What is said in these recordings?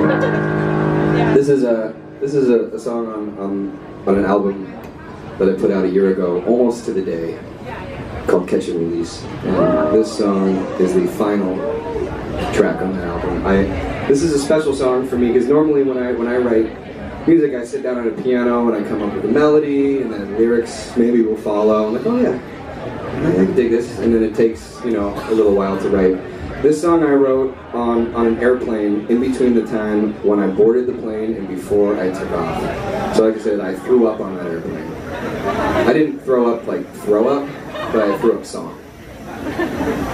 This is a this is a, a song on, on on an album that I put out a year ago, almost to the day, called Catch and Release. And this song is the final track on the album. I this is a special song for me because normally when I when I write music, I sit down at a piano and I come up with a melody, and then lyrics maybe will follow. I'm like, oh yeah, I, dig this, and then it takes you know a little while to write. This song I wrote on, on an airplane in between the time when I boarded the plane and before I took off. So like I said, I threw up on that airplane. I didn't throw up like throw up, but I threw up song.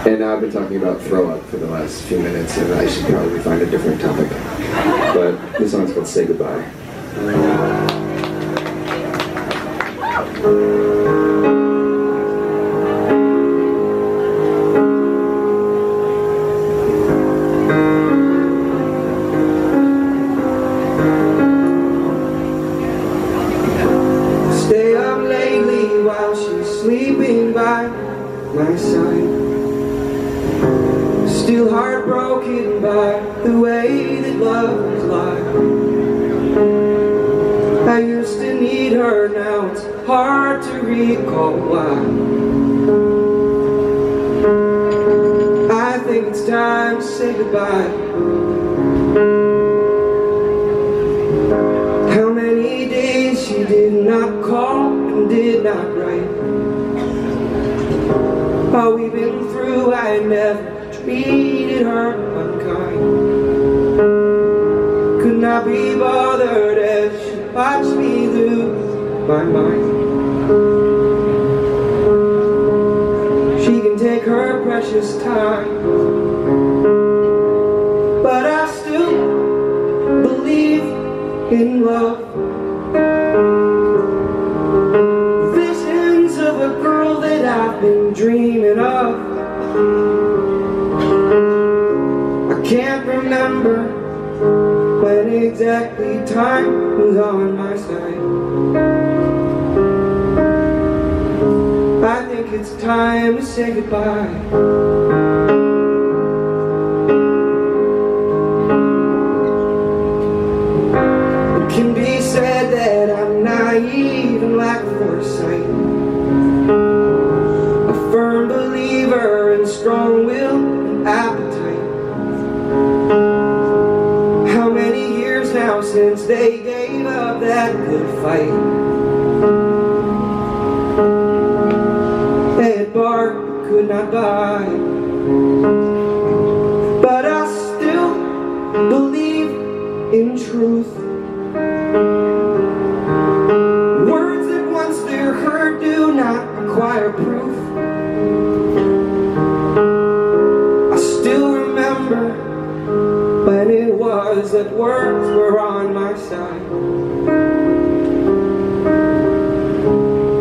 And now I've been talking about throw up for the last few minutes, and I should probably find a different topic. But this song's called Say Goodbye. Still heartbroken by the way that love is like. I used to need her, now it's hard to recall why. I think it's time to say goodbye. How many days she did not call and did not write All we've been through, I never treated her unkind Could not be bothered as she watched me lose my mind She can take her precious time But I still believe in love. Visions of a girl that I've been dreaming of. Exactly time was on my side. I think it's time to say goodbye. It can be said that I'm naive and lack foresight A firm believer in strong will and they gave up that good fight. They barked could not bite But I still believe in truth. Words that once they're heard do not require proof. I still remember was that words were on my side.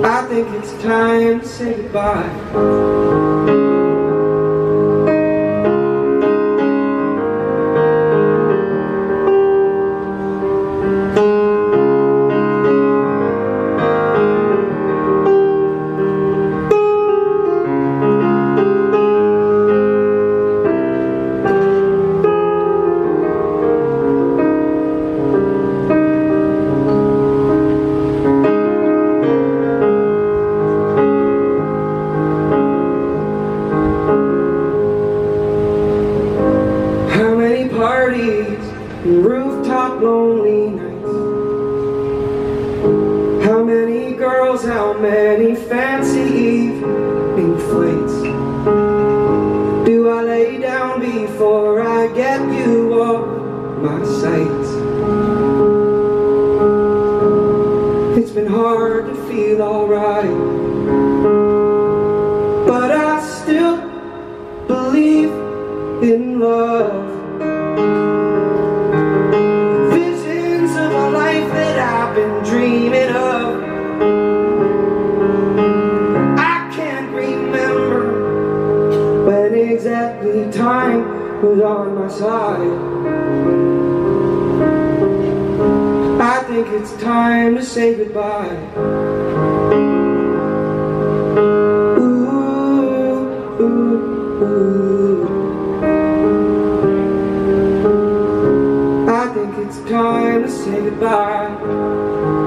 I think it's time to say goodbye. Fancy evening flights? Do I lay down before I get you off my sight? It's been hard to feel alright time was on my side. I think it's time to say goodbye. Ooh, ooh, ooh. I think it's time to say goodbye